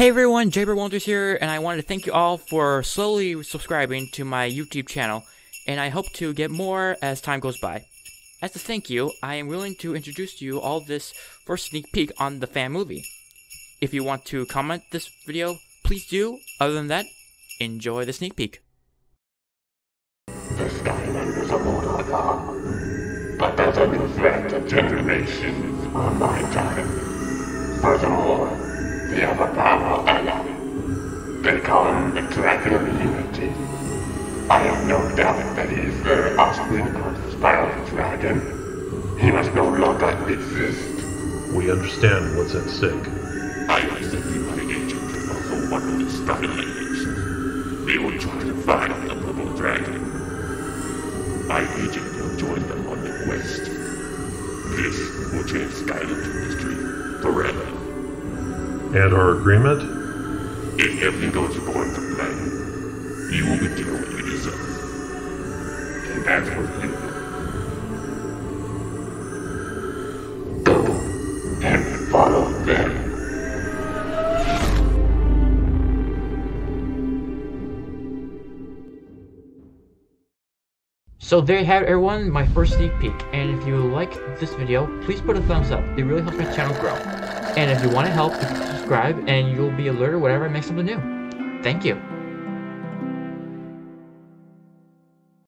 Hey everyone, Jaber Walters here, and I wanted to thank you all for slowly subscribing to my YouTube channel, and I hope to get more as time goes by. As a thank you, I am willing to introduce to you all this first sneak peek on the fan movie. If you want to comment this video, please do. Other than that, enjoy the sneak peek. The Skylanders is a mortal foe, but there's a new threat to generations on my time. They call him the Dragon of Unity. I have no doubt that he he's the offspring of the Spiral Dragon. He must no longer exist. We understand what's at stake. I am sending my agent also one of the Skylanders. They will try to find the Purple Dragon. My agent will join them on the quest. This will change Skylanders history forever. And our agreement? If everything goes according to plan, you will be given what you deserve. And that's what you do. Go and follow them. So there you have it everyone, my first sneak peek, and if you like this video, please put a thumbs up, it really helps my channel grow. And if you want to help, subscribe and you'll be alerted whenever I make something new. Thank you.